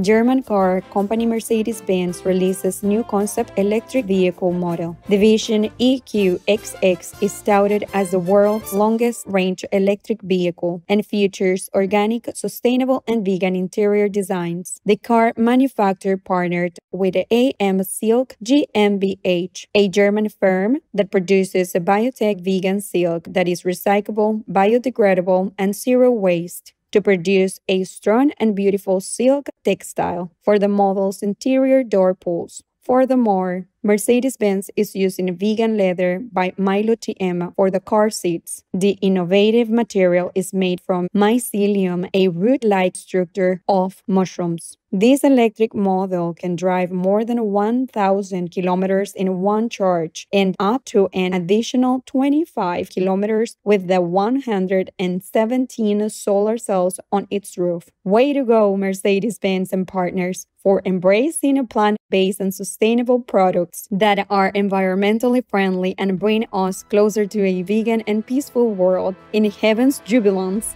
German car company Mercedes-Benz releases new concept electric vehicle model. The Vision EQXX is touted as the world's longest range electric vehicle and features organic, sustainable, and vegan interior designs. The car manufacturer partnered with AMSilk GmbH, a German firm that produces a biotech vegan silk that is recyclable, biodegradable, and zero waste to produce a strong and beautiful silk textile for the model's interior door pulls. Furthermore, Mercedes-Benz is using vegan leather by Mylo TM for the car seats. The innovative material is made from mycelium, a root-like structure of mushrooms. This electric model can drive more than 1,000 kilometers in one charge and up to an additional 25 kilometers with the 117 solar cells on its roof. Way to go, Mercedes-Benz and partners, for embracing a plant-based and sustainable products that are environmentally friendly and bring us closer to a vegan and peaceful world in heaven's jubilance.